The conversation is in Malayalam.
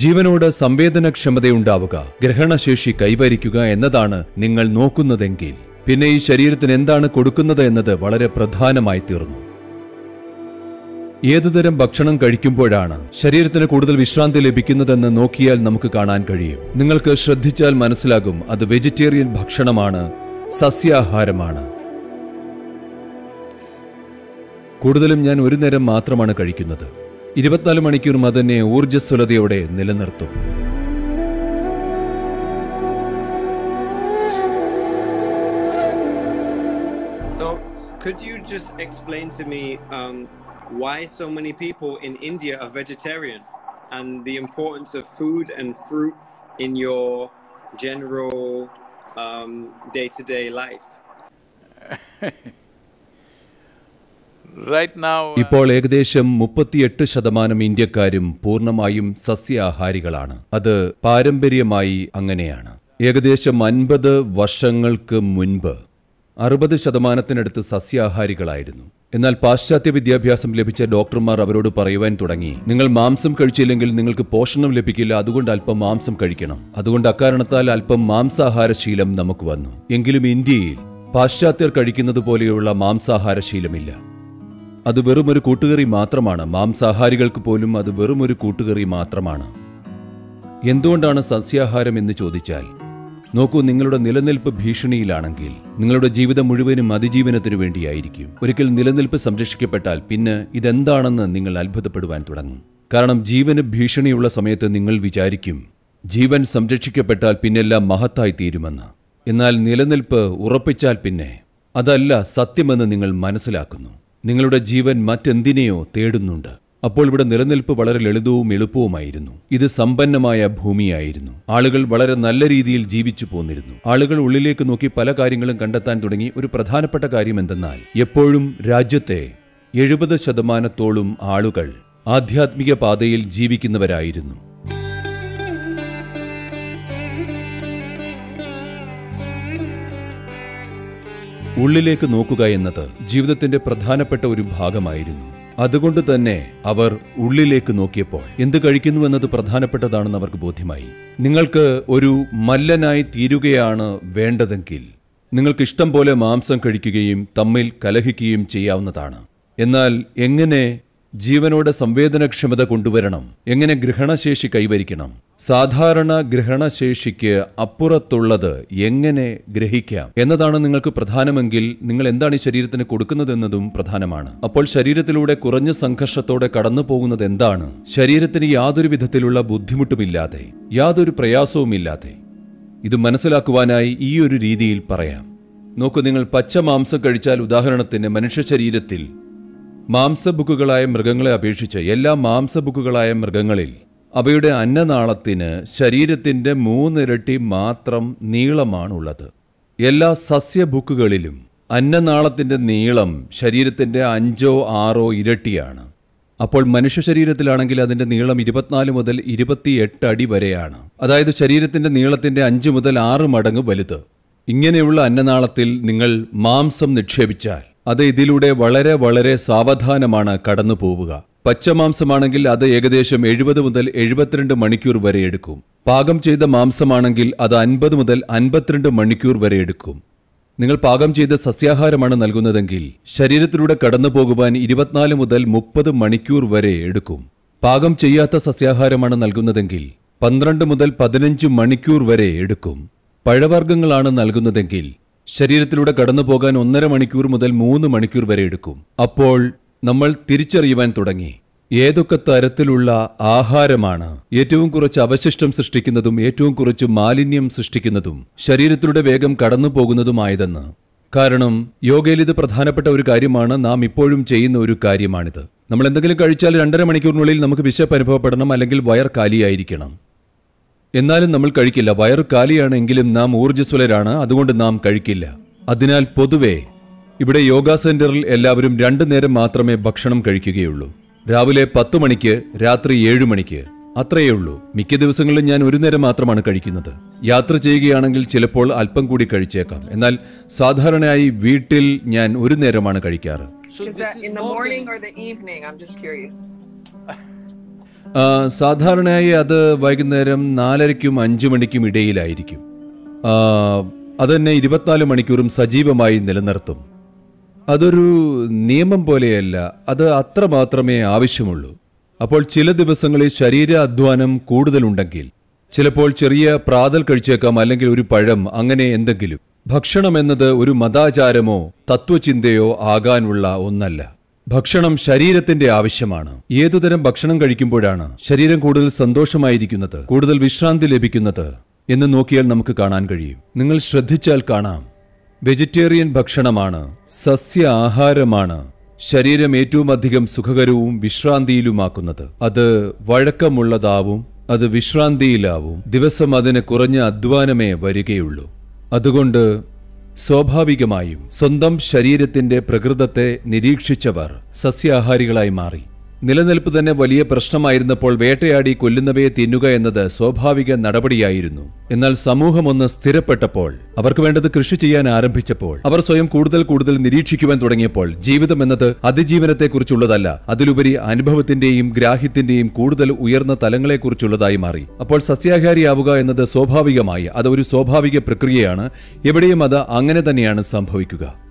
ജീവനോട് സംവേദനക്ഷമതയുണ്ടാവുക ഗ്രഹണശേഷി കൈവരിക്കുക എന്നതാണ് നിങ്ങൾ നോക്കുന്നതെങ്കിൽ. പിന്നെ ഈ ശരീരത്തിന് എന്താണ് കൊടുക്കുന്നത് എന്നത് വളരെ പ്രധാനമായി തീർന്നു. ഏതുതരം ഭക്ഷണം കഴിക്കുമ്പോഴാണ് ശരീരത്തിന് കൂടുതൽ വിശ്രാന്തി ലഭിക്കുന്നതെന്ന് നോക്കിയാൽ നമുക്ക് കാണാൻ കഴിയും. നിങ്ങൾക്ക് ശ്രദ്ധിച്ചാൽ മനസ്സിലാകും അത് വെജിറ്റേറിയൻ ഭക്ഷണമാണ് സസ്യാഹാരമാണ്. കൂടുതലും ഞാൻ ഒരു നേരം മാത്രമാണ് കഴിക്കുന്നത്. ഇരുപത്തിനാല് മണിക്കൂറും അതിനെ ഊർജസ്വലതയോടെ നിലനിർത്തും could you just explain to me um, why so many people in India are vegetarian and the importance of food and fruit in your general day to day life? Uh, ഇപ്പോൾ ഏകദേശം മുപ്പത്തിയെട്ട് ശതമാനം ഇന്ത്യക്കാരും പൂർണമായും സസ്യാഹാരികളാണ്. അത് പാരമ്പര്യമായി അങ്ങനെയാണ്. ഏകദേശം അൻപത് വർഷങ്ങൾക്ക് മുൻപ് അറുപത് ശതമാനത്തിനടുത്ത് സസ്യാഹാരികളായിരുന്നു. എന്നാൽ പാശ്ചാത്യ വിദ്യാഭ്യാസം ലഭിച്ച ഡോക്ടർമാർ അവരോട് പറയുവാൻ തുടങ്ങി നിങ്ങൾ മാംസം കഴിച്ചില്ലെങ്കിൽ നിങ്ങൾക്ക് പോഷണം ലഭിക്കില്ല അതുകൊണ്ട് അല്പം മാംസം കഴിക്കണം. അതുകൊണ്ട് അക്കാരണത്താൽ അല്പം മാംസാഹാരശീലം നമുക്ക് വന്നു. എങ്കിലും ഇന്ത്യയിൽ പാശ്ചാത്യർ കഴിക്കുന്നത് പോലെയുള്ള മാംസാഹാരശീലമില്ല. അത് വെറുമൊരു കൂട്ടുകറി മാത്രമാണ്. മാംസാഹാരികൾക്ക് പോലും അത് വെറുമൊരു കൂട്ടുകറി മാത്രമാണ്. എന്തുകൊണ്ടാണ് സസ്യാഹാരം എന്ന് ചോദിച്ചാൽ നോക്കൂ നിങ്ങളുടെ നിലനിൽപ്പ് ഭീഷണിയിലാണെങ്കിൽ നിങ്ങളുടെ ജീവിതം മുഴുവനും അതിജീവനത്തിനു വേണ്ടിയായിരിക്കും. ഒരിക്കൽ നിലനിൽപ്പ് സംരക്ഷിക്കപ്പെട്ടാൽ പിന്നെ ഇതെന്താണെന്ന് നിങ്ങൾ അത്ഭുതപ്പെടുവാൻ തുടങ്ങും. കാരണം ജീവന് ഭീഷണിയുള്ള സമയത്ത് നിങ്ങൾ വിചാരിക്കും ജീവൻ സംരക്ഷിക്കപ്പെട്ടാൽ പിന്നെല്ലാം മഹത്തായി തീരുമെന്ന്. എന്നാൽ നിലനിൽപ്പ് ഉറപ്പിച്ചാൽ പിന്നെ അതല്ല സത്യമെന്ന് നിങ്ങൾ മനസ്സിലാക്കുന്നു. നിങ്ങളുടെ ജീവൻ മറ്റെന്തിനെയോ തേടുന്നുണ്ട്. അപ്പോൾ ഇവിടെ നിലനിൽപ്പ് വളരെ ലളിതവും എളുപ്പവുമായിരുന്നു. ഇത് സമ്പന്നമായ ഭൂമിയായിരുന്നു. ആളുകൾ വളരെ നല്ല രീതിയിൽ ജീവിച്ചു പോന്നിരുന്നു. ആളുകൾ ഉള്ളിലേക്ക് നോക്കി പല കാര്യങ്ങളും കണ്ടെത്താൻ തുടങ്ങി. ഒരു പ്രധാനപ്പെട്ട കാര്യം എന്തെന്നാൽ എപ്പോഴും രാജ്യത്തെ എഴുപത് ശതമാനത്തോളം ആളുകൾ ആധ്യാത്മിക പാതയിൽ ജീവിക്കുന്നവരായിരുന്നു. ഉള്ളിലേക്ക് നോക്കുക എന്നത് ജീവിതത്തിന്റെ പ്രധാനപ്പെട്ട ഒരു ഭാഗമായിരുന്നു. അതുകൊണ്ട് തന്നെ അവർ ഉള്ളിലേക്ക് നോക്കിയപ്പോൾ എന്ത് കഴിക്കുന്നു എന്നത് പ്രധാനപ്പെട്ടതാണെന്ന് അവർക്ക് ബോധ്യമായി. നിങ്ങൾക്ക് ഒരു മല്ലനായി തീരുകയാണ് വേണ്ടതെങ്കിൽ നിങ്ങൾക്ക് ഇഷ്ടം പോലെ മാംസം കഴിക്കുകയും തമ്മിൽ കലഹിക്കുകയും ചെയ്യാവുന്നതാണ്. എന്നാൽ എങ്ങനെ ജീവനോട് സംവേദനക്ഷമത കൊണ്ടുവരണം. എങ്ങനെ ഗ്രഹണശേഷി കൈവരിക്കണം? സാധാരണ ഗ്രഹണശേഷിക്ക് അപ്പുറത്തുള്ളത് എങ്ങനെ ഗ്രഹിക്കാം? എന്നതാണ് നിങ്ങൾക്ക് പ്രധാനമെങ്കിൽ നിങ്ങൾ എന്താണ് ഈ ശരീരത്തിന് കൊടുക്കുന്നതെന്നതും പ്രധാനമാണ്. അപ്പോൾ ശരീരത്തിലൂടെ കുറഞ്ഞ സംഘർഷത്തോടെ കടന്നു പോകുന്നത് എന്താണ്? ശരീരത്തിന് യാതൊരു വിധത്തിലുള്ള ബുദ്ധിമുട്ടുമില്ലാതെ യാതൊരു പ്രയാസവുമില്ലാതെ. ഇത് മനസ്സിലാക്കുവാനായി ഈ ഒരു രീതിയിൽ പറയാം. നോക്കൂ നിങ്ങൾ പച്ച മാംസം കഴിച്ചാൽ ഉദാഹരണത്തിന് മനുഷ്യ ശരീരത്തിൽ മാംസബുക്കുകളായ മൃഗങ്ങളെ അപേക്ഷിച്ച് എല്ലാ മാംസബുക്കുകളായ മൃഗങ്ങളിൽ അവയുടെ അന്നനാളത്തിന് ശരീരത്തിന്റെ മൂന്നിരട്ടി മാത്രം നീളമാണുള്ളത്. എല്ലാ സസ്യബുക്കുകളിലും അന്നനാളത്തിന്റെ നീളം ശരീരത്തിന്റെ അഞ്ചോ ആറോ ഇരട്ടിയാണ്. അപ്പോൾ മനുഷ്യ ശരീരത്തിലാണെങ്കിൽ അതിന്റെ നീളം ഇരുപത്തിനാല് മുതൽ ഇരുപത്തിയെട്ട് അടി വരെയാണ്. അതായത് ശരീരത്തിന്റെ നീളത്തിന്റെ അഞ്ച് മുതൽ ആറ് മടങ്ങ് വലുത്. ഇങ്ങനെയുള്ള അന്നനാളത്തിൽ നിങ്ങൾ മാംസം നിക്ഷേപിച്ചാൽ അത് ഇതിലൂടെ വളരെ വളരെ സാവധാനമാണ് കടന്നു പോവുക പച്ചമാംസമാണെങ്കിൽ അത് ഏകദേശം എഴുപത് മുതൽ എഴുപത്തിരണ്ട് മണിക്കൂർ വരെ എടുക്കും. പാകം ചെയ്ത മാംസമാണെങ്കിൽ അത് അൻപത് മുതൽ അൻപത്തിരണ്ട് മണിക്കൂർ വരെ എടുക്കും. നിങ്ങൾ പാകം ചെയ്ത സസ്യാഹാരമാണ് നൽകുന്നതെങ്കിൽ ശരീരത്തിലൂടെ കടന്നു പോകുവാൻ ഇരുപത്തിനാല് മുതൽ മുപ്പത് മണിക്കൂർ വരെ എടുക്കും. പാകം ചെയ്യാത്ത സസ്യാഹാരമാണ് നൽകുന്നതെങ്കിൽ പന്ത്രണ്ട് മുതൽ പതിനഞ്ച് മണിക്കൂർ വരെ എടുക്കും. പഴവർഗങ്ങളാണ് നൽകുന്നതെങ്കിൽ ശരീരത്തിലൂടെ കടന്നു പോകാൻ ഒന്നര മണിക്കൂർ മുതൽ മൂന്ന് മണിക്കൂർ വരെ എടുക്കും. അപ്പോൾ നമ്മൾ തിരിച്ചറിയുവാൻ തുടങ്ങി. ഏതൊക്കെ തരത്തിലുള്ള ആഹാരമാണ് ഏറ്റവും കുറച്ച് അവശിഷ്ടം സൃഷ്ടിക്കുന്നതും ഏറ്റവും കുറച്ച് മാലിന്യം സൃഷ്ടിക്കുന്നതും ശരീരത്തിലൂടെ വേഗം കടന്നു പോകുന്നതുമായതെന്ന് കാരണം യോഗയിൽ ഇത് പ്രധാനപ്പെട്ട ഒരു കാര്യമാണ് നാം ഇപ്പോഴും ചെയ്യുന്ന ഒരു കാര്യമാണിത്. നമ്മൾ എന്തെങ്കിലും കഴിച്ചാൽ രണ്ടര മണിക്കൂറിനുള്ളിൽ നമുക്ക് വിശപ്പ് അനുഭവപ്പെടണം അല്ലെങ്കിൽ വയർ കാലിയായിരിക്കണം. എന്നാലും നമ്മൾ കഴിക്കില്ല. വയറ് കാലിയാണെങ്കിലും നാം ഊർജസ്വലരാണ്. അതുകൊണ്ട് നാം കഴിക്കില്ല. അതിനാൽ പൊതുവെ ഇവിടെ യോഗ സെന്ററിൽ എല്ലാവരും രണ്ടു നേരം മാത്രമേ ഭക്ഷണം കഴിക്കുകയുള്ളൂ. രാവിലെ പത്ത് മണിക്ക് രാത്രി ഏഴു മണിക്ക്. അത്രയേ ഉള്ളൂ. മിക്ക ദിവസങ്ങളിലും ഞാൻ ഒരു നേരം മാത്രമാണ് കഴിക്കുന്നത്. യാത്ര ചെയ്യുകയാണെങ്കിൽ ചിലപ്പോൾ അല്പം കൂടി കഴിച്ചേക്കാം. എന്നാൽ സാധാരണയായി വീട്ടിൽ ഞാൻ ഒരു നേരമാണ് കഴിക്കാറ്. സാധാരണയായി അത് വൈകുന്നേരം നാലരയ്ക്കും അഞ്ചു മണിക്കും ഇടയിലായിരിക്കും. അത് തന്നെ ഇരുപത്തിനാല് മണിക്കൂറും സജീവമായി നിലനിർത്തും. അതൊരു നിയമം പോലെയല്ല അത് അത്ര മാത്രമേ ആവശ്യമുള്ളൂ. അപ്പോൾ ചില ദിവസങ്ങളിൽ ശരീര അധ്വാനം കൂടുതലുണ്ടെങ്കിൽ ചിലപ്പോൾ ചെറിയ പ്രാതൽ കഴിച്ചേക്കാം അല്ലെങ്കിൽ ഒരു പഴം അങ്ങനെ എന്തെങ്കിലും. ഭക്ഷണം എന്നത് ഒരു മതാചാരമോ തത്വചിന്തയോ ആകാനുള്ള ഒന്നല്ല. ഭക്ഷണം ശരീരത്തിന്റെ ആവശ്യമാണ്. ഏതുതരം ഭക്ഷണം കഴിക്കുമ്പോഴാണ് ശരീരം കൂടുതൽ സന്തോഷമായിരിക്കുന്നത് കൂടുതൽ വിശ്രാന്തി ലഭിക്കുന്നത് എന്ന് നോക്കിയാൽ നമുക്ക് കാണാൻ കഴിയും. നിങ്ങൾ ശ്രദ്ധിച്ചാൽ കാണാം. വെജിറ്റേറിയൻ ഭക്ഷണമാണ് സസ്യ ആഹാരമാണ് ശരീരം ഏറ്റവും അധികം സുഖകരവും വിശ്രാന്തിയിലുമാക്കുന്നത്. അത് വഴക്കമുള്ളതാവും അത് വിശ്രാന്തിയിലാവും. ദിവസം അതിന് കുറഞ്ഞ അധ്വാനമേ വരികയുള്ളൂ. അതുകൊണ്ട് സ്വാഭാവികമായും സ്വന്തം ശരീരത്തിന്റെ പ്രകൃതത്തെ നിരീക്ഷിച്ചവർ സസ്യാഹാരികളായി മാറി. നിലനിൽപ്പ് തന്നെ വലിയ പ്രശ്നമായിരുന്നപ്പോൾ വേട്ടയാടി കൊല്ലുന്നവയെ തിന്നുക എന്നത് സ്വാഭാവിക നടപടിയായിരുന്നു. എന്നാൽ സമൂഹം ഒന്ന് സ്ഥിരപ്പെട്ടപ്പോൾ അവർക്ക് വേണ്ടത് കൃഷി ചെയ്യാൻ ആരംഭിച്ചപ്പോൾ അവർ സ്വയം കൂടുതൽ കൂടുതൽ നിരീക്ഷിക്കുവാൻ തുടങ്ങിയപ്പോൾ ജീവിതം എന്നത് അതിജീവനത്തെക്കുറിച്ചുള്ളതല്ല അതിലുപരി അനുഭവത്തിന്റെയും ഗ്രാഹ്യത്തിന്റെയും കൂടുതൽ ഉയർന്ന തലങ്ങളെക്കുറിച്ചുള്ളതായി മാറി. അപ്പോൾ സസ്യാഹാരിയാവുക എന്നത് സ്വാഭാവികമായി അത് ഒരു സ്വാഭാവിക പ്രക്രിയയാണ് എവിടെയും അത് അങ്ങനെ തന്നെയാണ് സംഭവിക്കുക.